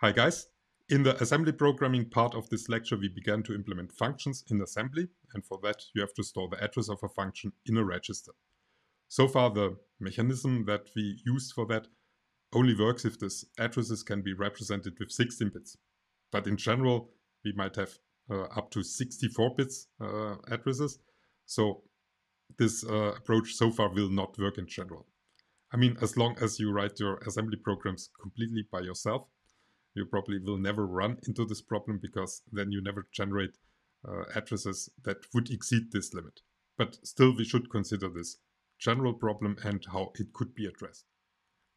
Hi guys! In the assembly programming part of this lecture we began to implement functions in assembly and for that you have to store the address of a function in a register. So far the mechanism that we used for that only works if this addresses can be represented with 16 bits. But in general we might have uh, up to 64 bits uh, addresses so this uh, approach so far will not work in general. I mean as long as you write your assembly programs completely by yourself you probably will never run into this problem because then you never generate uh, addresses that would exceed this limit. But still we should consider this general problem and how it could be addressed.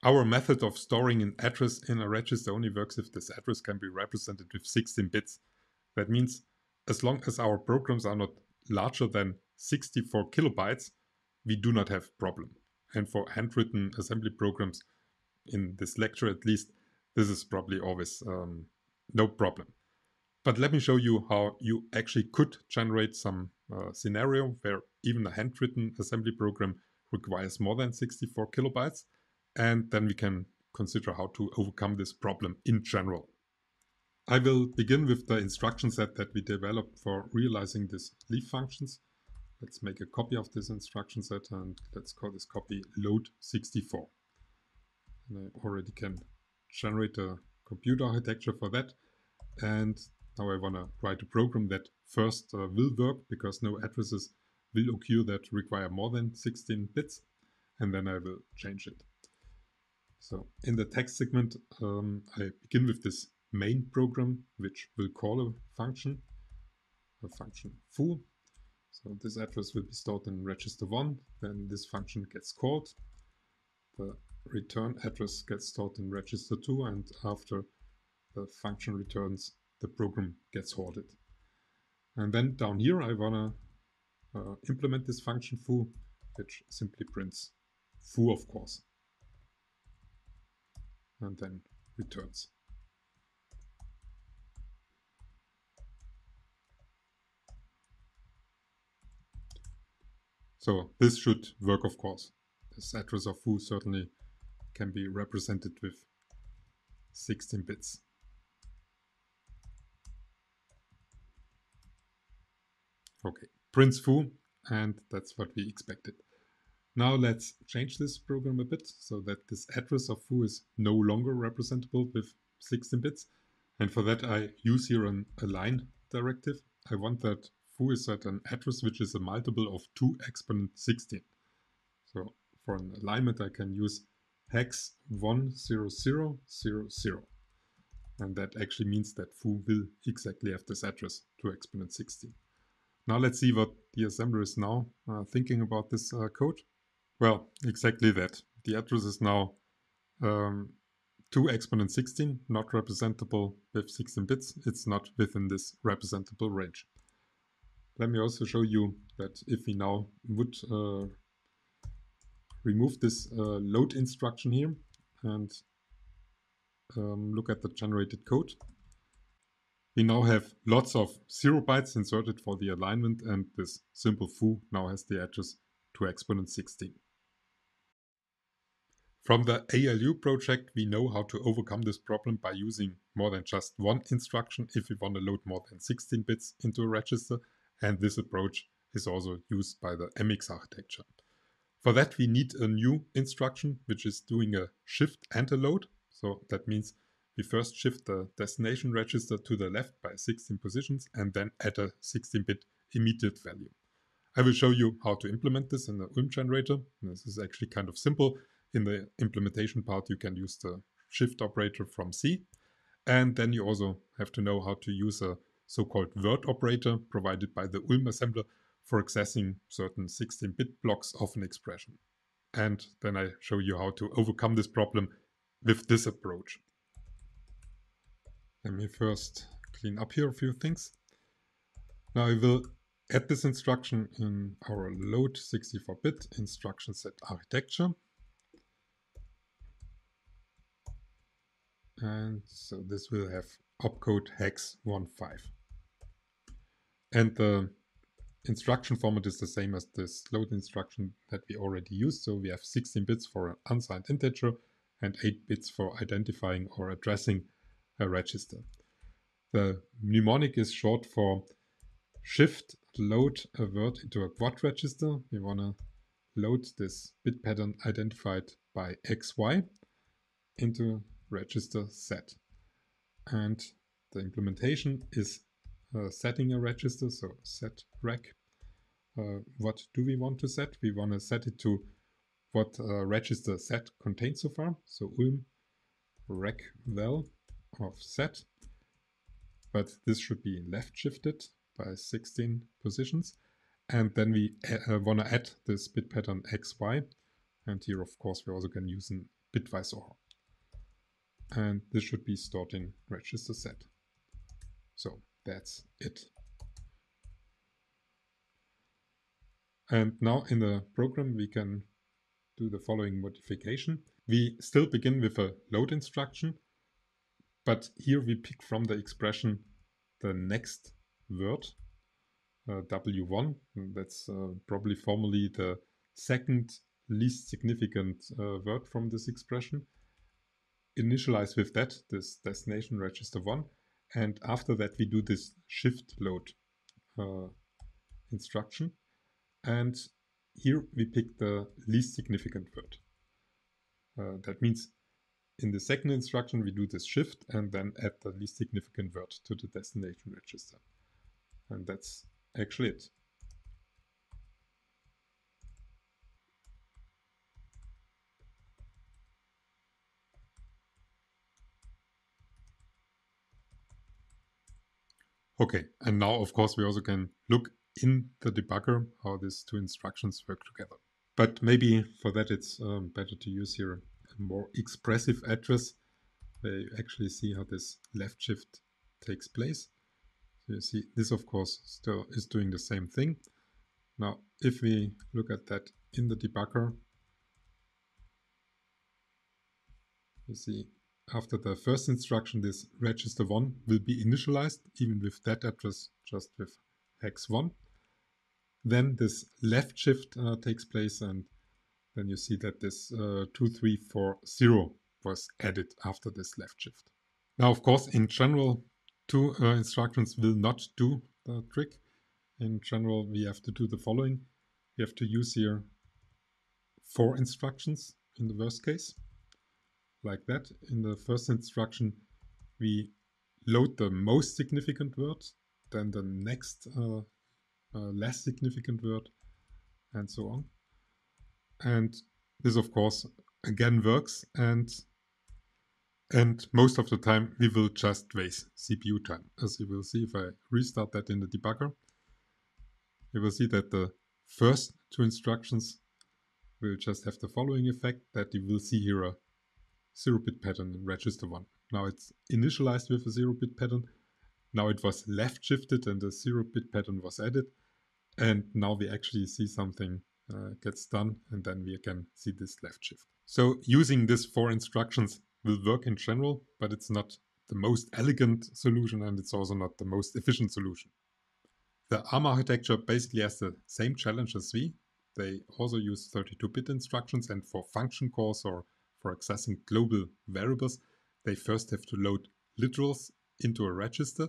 Our method of storing an address in a register only works if this address can be represented with 16 bits. That means as long as our programs are not larger than 64 kilobytes, we do not have problem. And for handwritten assembly programs, in this lecture at least, this is probably always um, no problem. But let me show you how you actually could generate some uh, scenario where even a handwritten assembly program requires more than 64 kilobytes. And then we can consider how to overcome this problem in general. I will begin with the instruction set that we developed for realizing these leaf functions. Let's make a copy of this instruction set and let's call this copy load64. And I already can generate a computer architecture for that. And now I want to write a program that first uh, will work because no addresses will occur that require more than 16 bits. And then I will change it. So in the text segment, um, I begin with this main program, which will call a function, a function foo. So this address will be stored in register 1, then this function gets called. The return address gets stored in register 2 and after the function returns the program gets halted. And then down here I want to uh, implement this function foo which simply prints foo of course and then returns. So this should work of course. This address of foo certainly can be represented with 16 bits. Okay, prints foo, and that's what we expected. Now let's change this program a bit so that this address of foo is no longer representable with 16 bits. And for that I use here an align directive. I want that foo is at an address which is a multiple of 2 exponent 16. So for an alignment I can use hex 10000. And that actually means that foo will exactly have this address to exponent 16. Now let's see what the assembler is now uh, thinking about this uh, code. Well, exactly that. The address is now um, 2 exponent 16, not representable with 16 bits. It's not within this representable range. Let me also show you that if we now would uh, remove this uh, load instruction here and um, look at the generated code. We now have lots of zero bytes inserted for the alignment and this simple foo now has the address to exponent 16. From the ALU project, we know how to overcome this problem by using more than just one instruction if we want to load more than 16 bits into a register, and this approach is also used by the MMIX architecture. For that we need a new instruction which is doing a shift and a load. So that means we first shift the destination register to the left by 16 positions and then add a 16-bit immediate value. I will show you how to implement this in the ULM generator. This is actually kind of simple. In the implementation part you can use the shift operator from C. And then you also have to know how to use a so-called word operator provided by the ULM assembler for accessing certain 16-bit blocks of an expression. And then I show you how to overcome this problem with this approach. Let me first clean up here a few things. Now I will add this instruction in our load 64-bit instruction set architecture. And so this will have opcode hex 15. And the instruction format is the same as this load instruction that we already used. So we have 16 bits for an unsigned integer and 8 bits for identifying or addressing a register. The mnemonic is short for shift load a word into a quad register. We want to load this bit pattern identified by XY into register Z. And the implementation is uh, setting a register, so set rec. Uh, what do we want to set? We want to set it to what uh, register Z contains so far. So ulm rec val of Z. But this should be left shifted by 16 positions. And then we uh, want to add this bit pattern XY. And here, of course, we also can use an bitwise OR. And this should be stored in register Z. So that's it. And now in the program, we can do the following modification. We still begin with a load instruction, but here we pick from the expression the next word, uh, W1. That's uh, probably formally the second least significant uh, word from this expression. Initialize with that, this destination register 1. And after that, we do this shift load uh, instruction. And here we pick the least significant word. Uh, that means in the second instruction, we do this shift and then add the least significant word to the destination register. And that's actually it. Okay, and now of course we also can look in the debugger how these two instructions work together. But maybe for that it's um, better to use here a more expressive address where you actually see how this left shift takes place. So you see this of course still is doing the same thing. Now if we look at that in the debugger, you see after the first instruction this register 1 will be initialized even with that address just with hex 1. Then this left shift uh, takes place and then you see that this uh, 2340 was added after this left shift. Now, of course, in general, two uh, instructions will not do the trick. In general, we have to do the following. We have to use here four instructions in the worst case, like that. In the first instruction, we load the most significant word, then the next uh, uh, less significant word, and so on. And this, of course, again works. And and most of the time, we will just waste CPU time. As you will see if I restart that in the debugger, you will see that the first two instructions will just have the following effect that you will see here a 0-bit pattern in register 1. Now it's initialized with a 0-bit pattern. Now it was left shifted and a 0-bit pattern was added. And now we actually see something uh, gets done and then we can see this left shift. So using these four instructions will work in general, but it's not the most elegant solution and it's also not the most efficient solution. The ARM architecture basically has the same challenge as V. They also use 32-bit instructions and for function calls or for accessing global variables, they first have to load literals into a register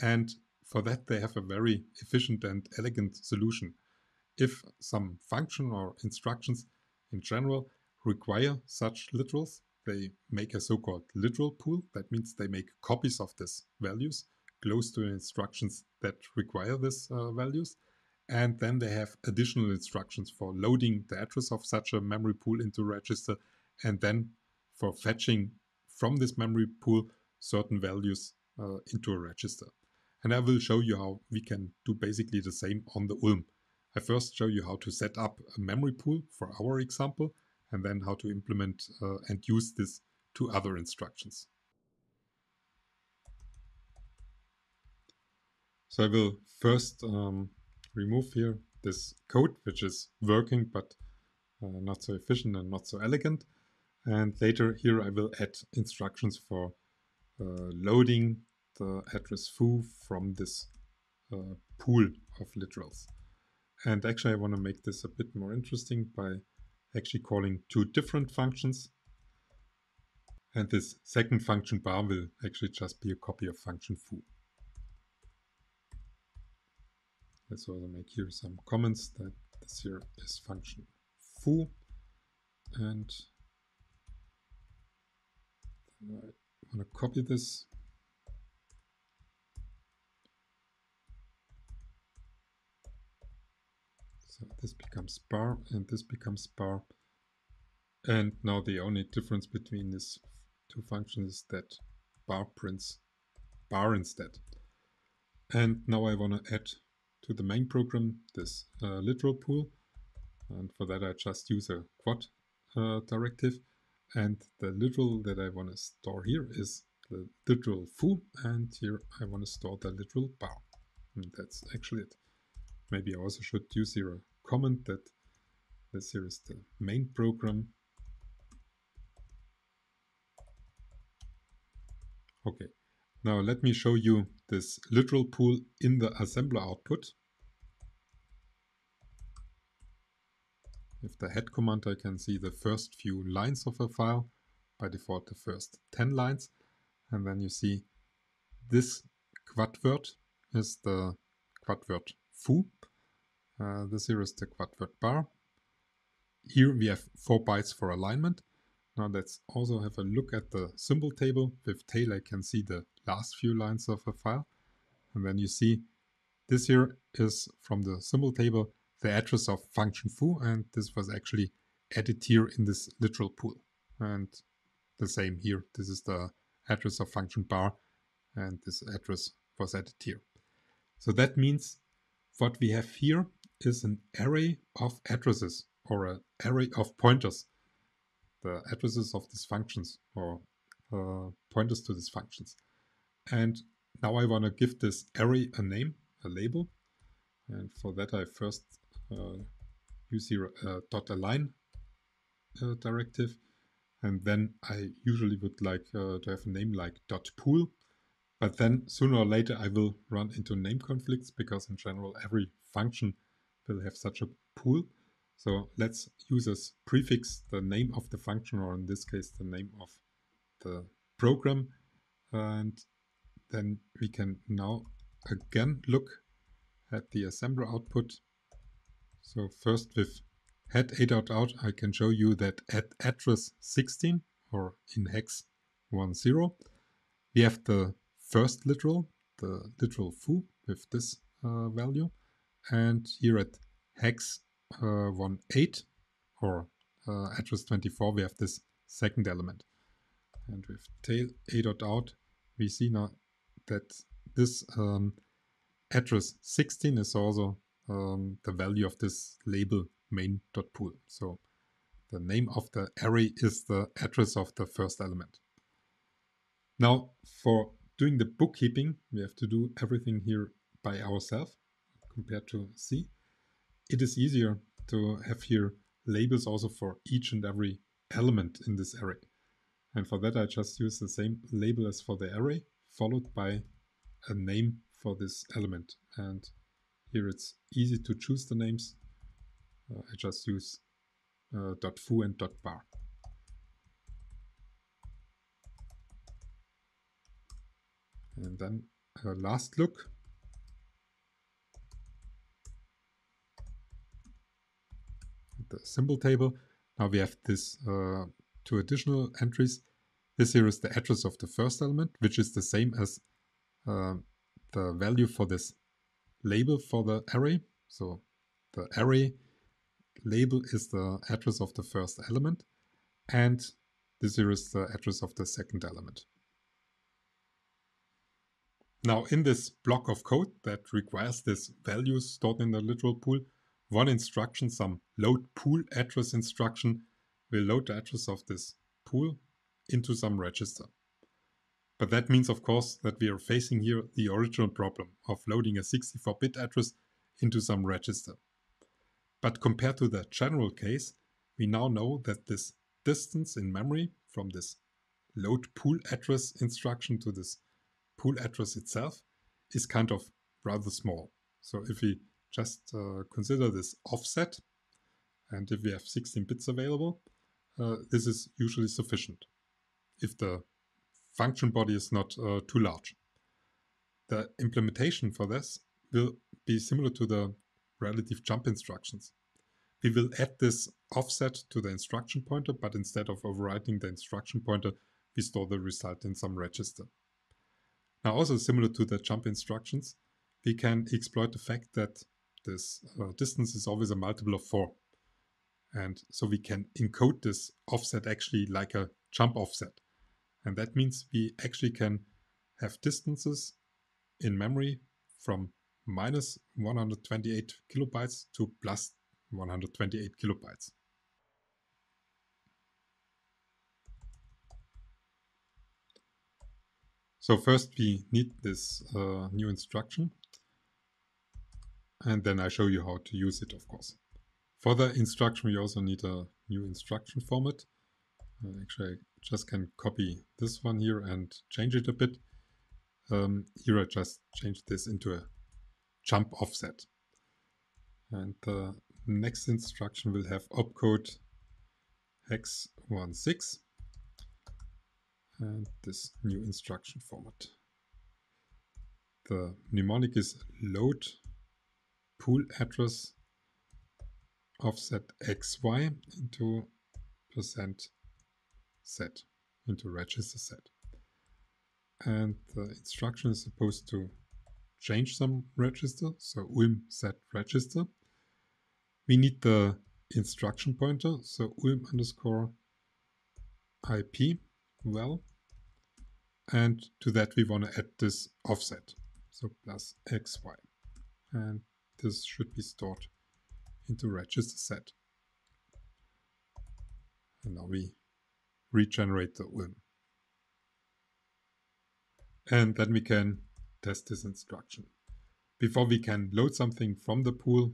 and for that, they have a very efficient and elegant solution. If some function or instructions in general require such literals, they make a so-called literal pool. That means they make copies of these values close to instructions that require these uh, values. And then they have additional instructions for loading the address of such a memory pool into register and then for fetching from this memory pool certain values uh, into a register. And I will show you how we can do basically the same on the Ulm. I first show you how to set up a memory pool for our example, and then how to implement uh, and use this two other instructions. So I will first um, remove here this code, which is working, but uh, not so efficient and not so elegant. And later here I will add instructions for uh, loading the address foo from this uh, pool of literals. And actually I want to make this a bit more interesting by actually calling two different functions. And this second function bar will actually just be a copy of function foo. Let's also make here some comments that this here is function foo and I want to copy this? So this becomes bar and this becomes bar. And now the only difference between these two functions is that bar prints bar instead. And now I want to add to the main program this uh, literal pool. And for that I just use a quad uh, directive and the literal that I want to store here is the literal foo and here I want to store the literal bar and that's actually it. Maybe I also should use here a comment that this here is the main program. Okay now let me show you this literal pool in the assembler output With the head command I can see the first few lines of a file, by default the first 10 lines, and then you see this quad word is the quad word foo. Uh, this here is the quad word bar. Here we have 4 bytes for alignment. Now let's also have a look at the symbol table. With tail I can see the last few lines of a file. And then you see this here is from the symbol table the address of function foo and this was actually added here in this literal pool. And the same here, this is the address of function bar and this address was added here. So that means what we have here is an array of addresses or an array of pointers, the addresses of these functions or uh, pointers to these functions. And now I want to give this array a name, a label. And for that I first use here uh, dot align uh, directive. And then I usually would like uh, to have a name like dot pool. But then sooner or later I will run into name conflicts because in general every function will have such a pool. So let's use as prefix the name of the function or in this case the name of the program. And then we can now again look at the assembler output so first with head a dot out, I can show you that at address 16 or in hex 10 we have the first literal, the literal foo with this uh, value. And here at hex uh, 18 or uh, address 24 we have this second element. And with tail a dot out, we see now that this um, address 16 is also um, the value of this label main.pool. So the name of the array is the address of the first element. Now for doing the bookkeeping, we have to do everything here by ourselves compared to C. It is easier to have here labels also for each and every element in this array. And for that I just use the same label as for the array, followed by a name for this element. And here it's easy to choose the names. Uh, I just use uh, .foo and .bar. And then last look. The symbol table. Now we have this uh, two additional entries. This here is the address of the first element, which is the same as uh, the value for this label for the array. So the array label is the address of the first element and this here is the address of the second element. Now in this block of code that requires this values stored in the literal pool, one instruction, some load pool address instruction, will load the address of this pool into some register. But that means, of course, that we are facing here the original problem of loading a 64-bit address into some register. But compared to the general case, we now know that this distance in memory from this load pool address instruction to this pool address itself is kind of rather small. So if we just uh, consider this offset, and if we have 16 bits available, uh, this is usually sufficient. if the function body is not uh, too large. The implementation for this will be similar to the relative jump instructions. We will add this offset to the instruction pointer, but instead of overwriting the instruction pointer, we store the result in some register. Now also similar to the jump instructions, we can exploit the fact that this uh, distance is always a multiple of 4. And so we can encode this offset actually like a jump offset. And that means we actually can have distances in memory from minus 128 kilobytes to plus 128 kilobytes. So first we need this uh, new instruction and then I show you how to use it of course. For the instruction we also need a new instruction format. Uh, actually just can copy this one here and change it a bit. Um, here I just change this into a jump offset. And the next instruction will have opcode hex 16 and this new instruction format. The mnemonic is load pool address offset xy into percent Z into register Z. And the instruction is supposed to change some register, so ulm set register. We need the instruction pointer, so ulm underscore IP well. And to that we want to add this offset, so plus xy. And this should be stored into register Z. And now we regenerate the ulm. And then we can test this instruction. Before we can load something from the pool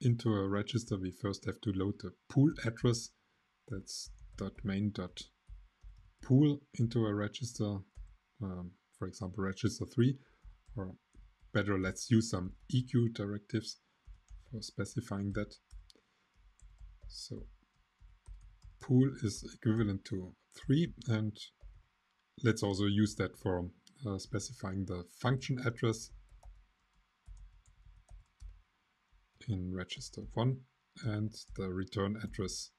into a register, we first have to load the pool address. That's .main.pool into a register, um, for example, register 3. Or better, let's use some EQ directives for specifying that. So pool is equivalent to 3 and let's also use that for uh, specifying the function address in register 1 and the return address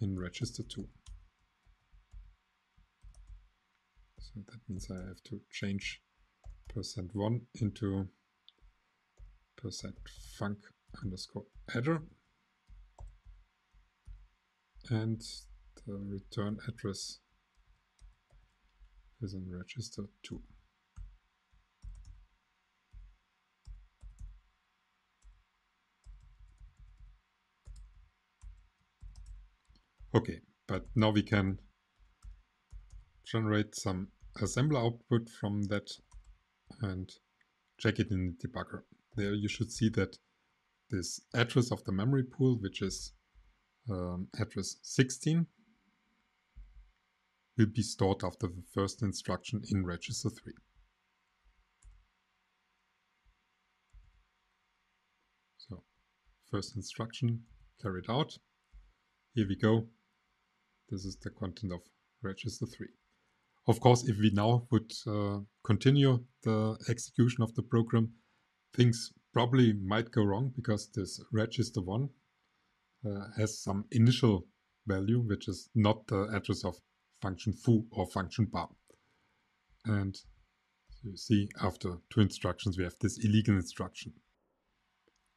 in register 2. So that means I have to change percent %1 into percent func underscore adder and the return address is in register 2. Okay, but now we can generate some assembler output from that and check it in the debugger. There you should see that this address of the memory pool, which is um, address 16, will be stored after the first instruction in register 3. So, first instruction carried out. Here we go. This is the content of register 3. Of course, if we now would uh, continue the execution of the program, things probably might go wrong because this register 1 uh, Uh, has some initial value, which is not the address of function foo or function bar. And you see after two instructions, we have this illegal instruction.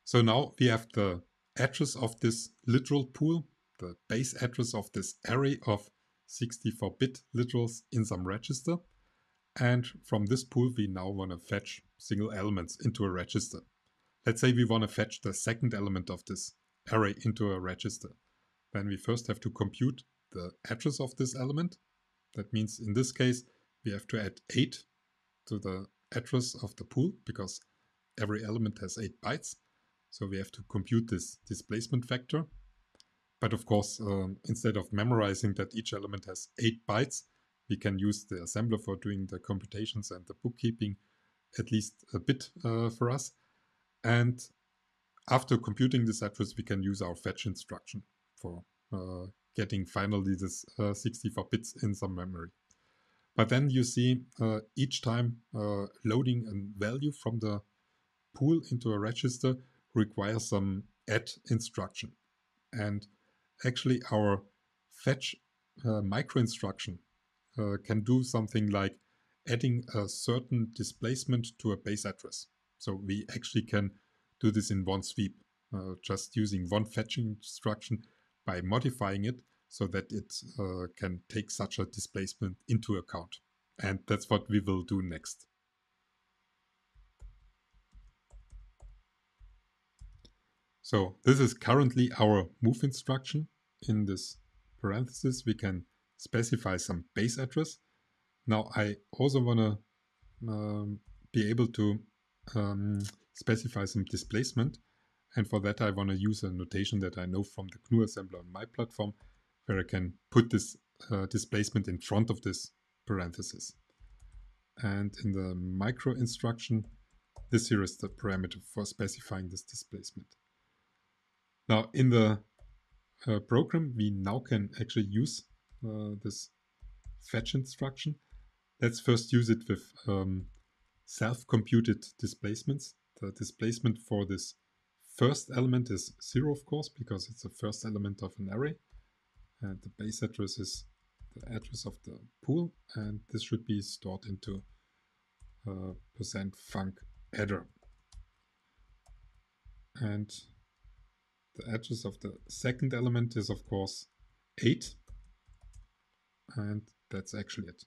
So now we have the address of this literal pool, the base address of this array of 64-bit literals in some register. And from this pool, we now want to fetch single elements into a register. Let's say we want to fetch the second element of this array into a register. Then we first have to compute the address of this element. That means in this case, we have to add 8 to the address of the pool because every element has 8 bytes. So we have to compute this displacement factor. But of course, um, instead of memorizing that each element has 8 bytes, we can use the assembler for doing the computations and the bookkeeping at least a bit uh, for us. And after computing this address, we can use our fetch instruction for uh, getting finally this uh, 64 bits in some memory. But then you see uh, each time uh, loading a value from the pool into a register requires some add instruction. And actually our fetch uh, micro instruction uh, can do something like adding a certain displacement to a base address. So we actually can do this in one sweep, uh, just using one fetching instruction by modifying it so that it uh, can take such a displacement into account. And that's what we will do next. So this is currently our move instruction. In this parenthesis, we can specify some base address. Now I also want to um, be able to um, specify some displacement. And for that, I want to use a notation that I know from the GNU assembler on my platform, where I can put this uh, displacement in front of this parenthesis. And in the micro instruction, this here is the parameter for specifying this displacement. Now in the uh, program, we now can actually use uh, this fetch instruction. Let's first use it with um, self-computed displacements. The displacement for this first element is zero, of course, because it's the first element of an array. And the base address is the address of the pool. And this should be stored into uh, percent func header. And the address of the second element is, of course, 8. And that's actually it.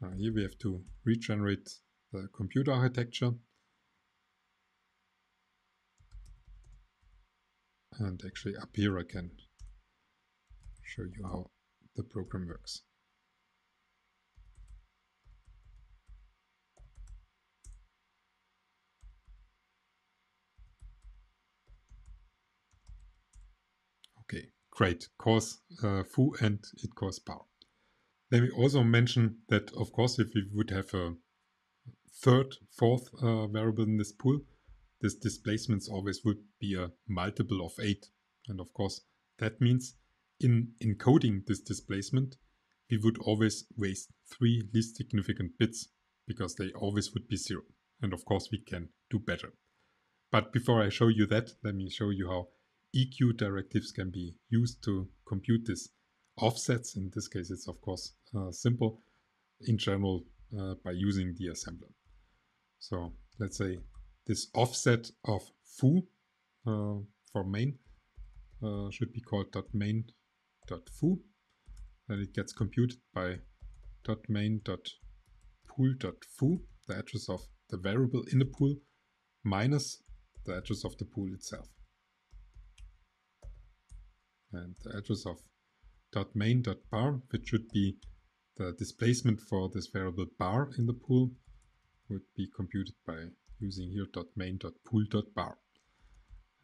Now here we have to regenerate the computer architecture. And actually up here I can show you how the program works. Okay, great. Cause uh, foo and it cause bar. Let me also mention that, of course, if we would have a third, fourth uh, variable in this pool, this displacements always would be a multiple of 8. And of course, that means in encoding this displacement, we would always waste three least significant bits because they always would be 0. And of course, we can do better. But before I show you that, let me show you how EQ directives can be used to compute this offsets. In this case, it's of course uh, simple in general uh, by using the assembler. So let's say this offset of foo uh, for main uh, should be called .main.foo. Then it gets computed by .main.pool.foo, the address of the variable in the pool, minus the address of the pool itself. And the address of .main.bar, which should be the displacement for this variable bar in the pool, would be computed by using here .main.pool.bar.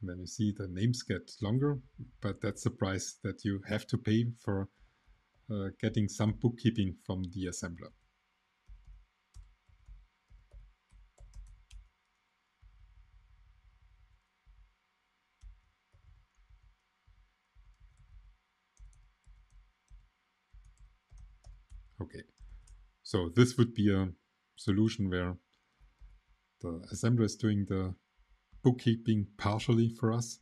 And then you see the names get longer, but that's the price that you have to pay for uh, getting some bookkeeping from the assembler. So this would be a solution where the assembler is doing the bookkeeping partially for us.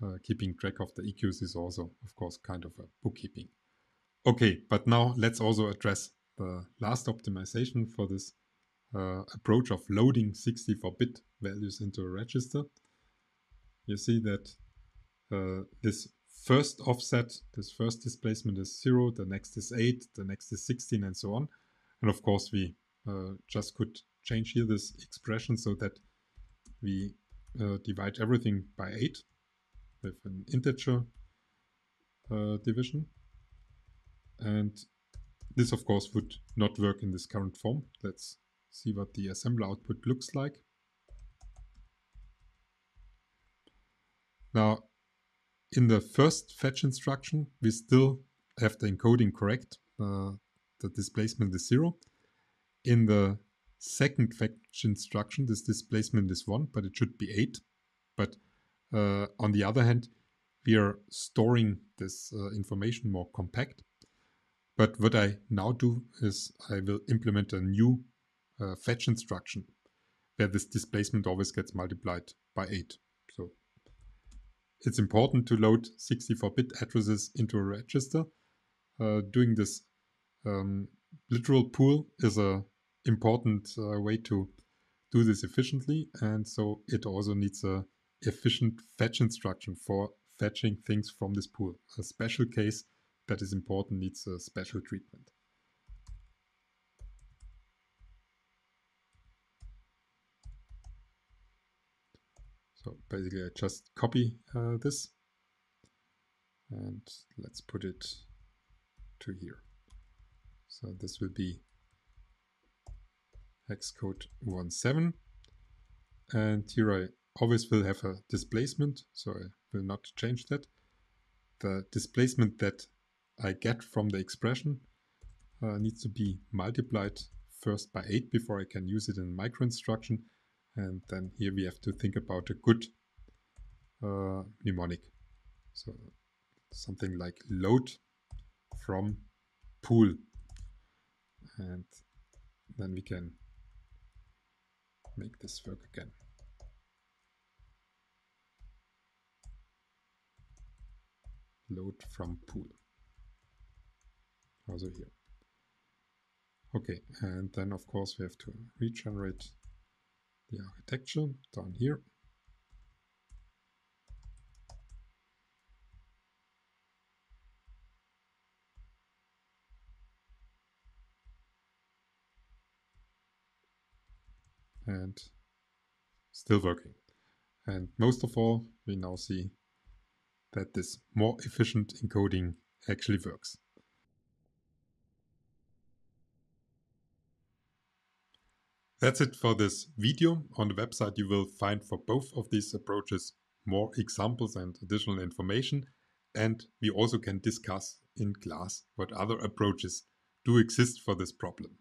Uh, keeping track of the EQs is also, of course, kind of a bookkeeping. Okay, but now let's also address the last optimization for this uh, approach of loading 64-bit values into a register. You see that uh, this first offset, this first displacement is 0, the next is 8, the next is 16 and so on. And of course we uh, just could change here this expression so that we uh, divide everything by 8 with an integer uh, division. And this of course would not work in this current form. Let's see what the assembler output looks like. Now in the first fetch instruction, we still have the encoding correct. Uh, the displacement is zero. In the second fetch instruction, this displacement is one, but it should be eight. But Uh, on the other hand, we are storing this uh, information more compact. But what I now do is I will implement a new uh, fetch instruction where this displacement always gets multiplied by 8. It's important to load 64-bit addresses into a register. Uh, doing this um, literal pool is a important uh, way to do this efficiently and so it also needs a efficient fetch instruction for fetching things from this pool. A special case that is important needs a special treatment. So basically I just copy uh, this and let's put it to here. So this will be hex code 17 and here I always will have a displacement so I will not change that. The displacement that I get from the expression uh, needs to be multiplied first by 8 before I can use it in micro instruction and then here we have to think about a good uh, mnemonic. So something like load from pool. And then we can make this work again. Load from pool. Also here. Okay, and then of course we have to regenerate the architecture down here. And still working. And most of all, we now see that this more efficient encoding actually works. That's it for this video. On the website you will find for both of these approaches more examples and additional information. And we also can discuss in class what other approaches do exist for this problem.